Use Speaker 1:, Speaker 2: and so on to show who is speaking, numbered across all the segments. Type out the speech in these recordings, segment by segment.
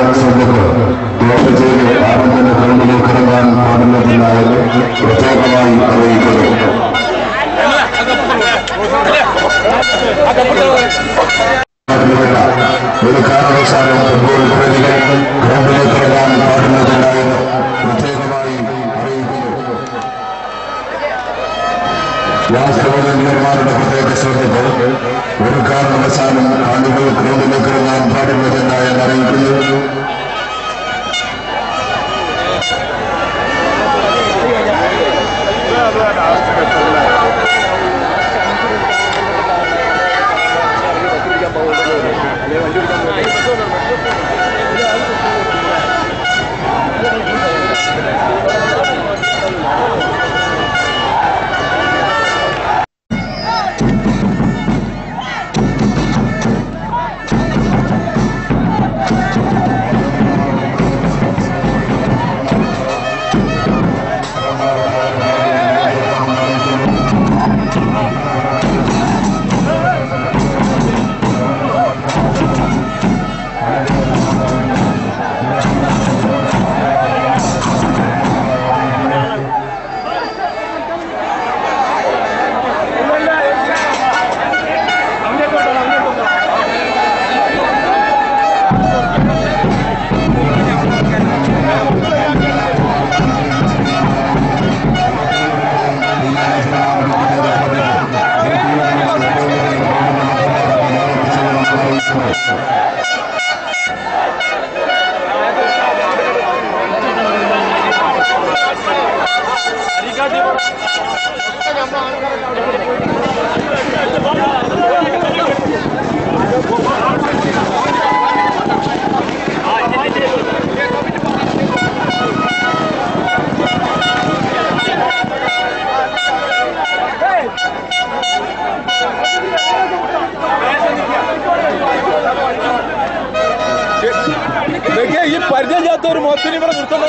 Speaker 1: ധാരാളം സംഘങ്ങൾ ദോഷം ചെയ്ത് ആനന്ദന്റെ കണ്ണുകൾ കറങ്ങാൻ പാടില്ലെന്നായത് പ്രത്യേകമായി അറിയിക്കുന്നു ഒരു കാരണവശാലും ഫുട്ബോൾ കളികൾ ഗ്രൗണ്ടിലേക്ക് ഇറങ്ങാൻ പാടില്ല Hey!
Speaker 2: അല്ലെ ഈ പരിചയം ചെയ്യാത്ത ഒരു മോസിനി ഇവിടെ നിർത്തുന്നു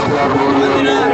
Speaker 1: Go.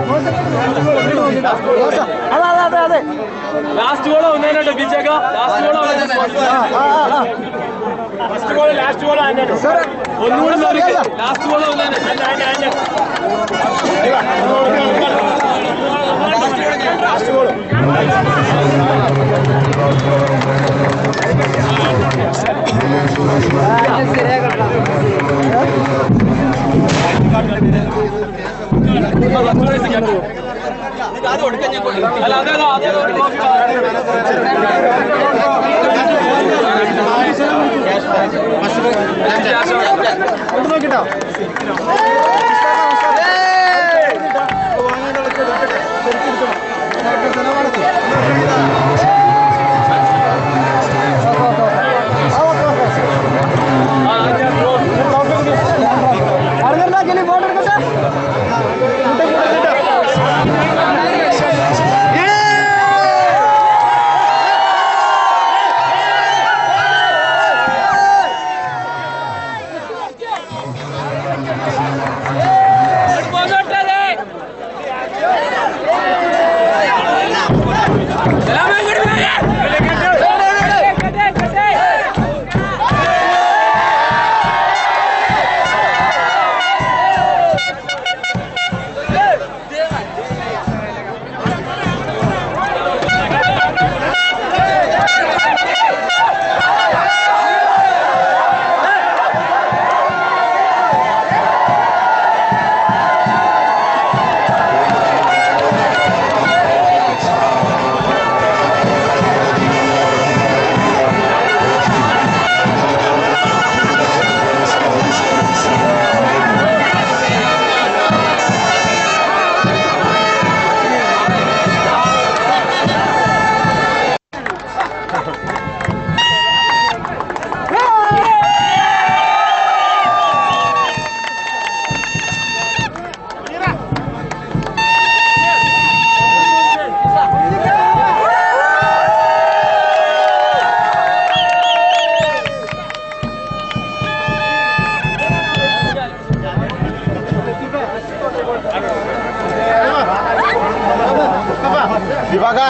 Speaker 2: അതെ അതെ അതെ അതെ ലാസ്റ്റ് ഗോൾ ഒന്നേനോട്ടോ ബിജേക last goal first goal last goal ഒന്നുകൂടെ ലാസ്റ്റ് ഗോൾ ലാസ്റ്റ് ഗോൾ
Speaker 1: दिवाग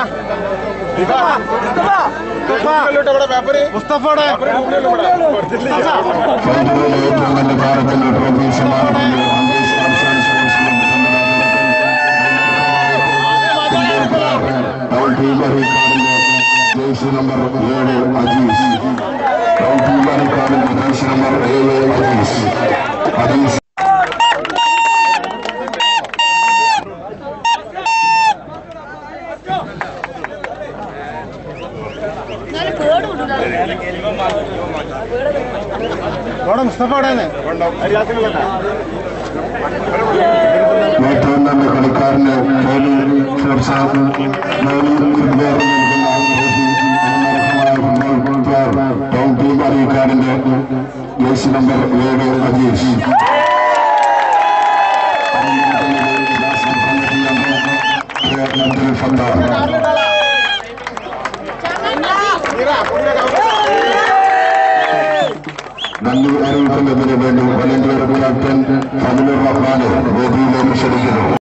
Speaker 2: ముస్తఫాడే
Speaker 1: జైసు నంబర్ ఏడు అజీజ్ కౌంటీ వారి కారు జైసు నంబర్ ఏడు అజీజ్ అజీజ్ അവിടെ
Speaker 2: മുസ്തഫ അവിടെ
Speaker 1: ഏറ്റവും നല്ല കളിക്കാരന് സാബ് അറിയിക്കാരന്റെ ജേഴ്സി നമ്പർ ഏഴ് അജീഷ് ഫണ്ടാർ അയ്യൂർ അനൂഫിനെതിരെ വേണ്ടി വലഞ്ചൂർ പുലർത്തൻ തമിഴ് റഹ്മാനെ വേദിയിലേക്ക് ക്ഷണിക്കുന്നു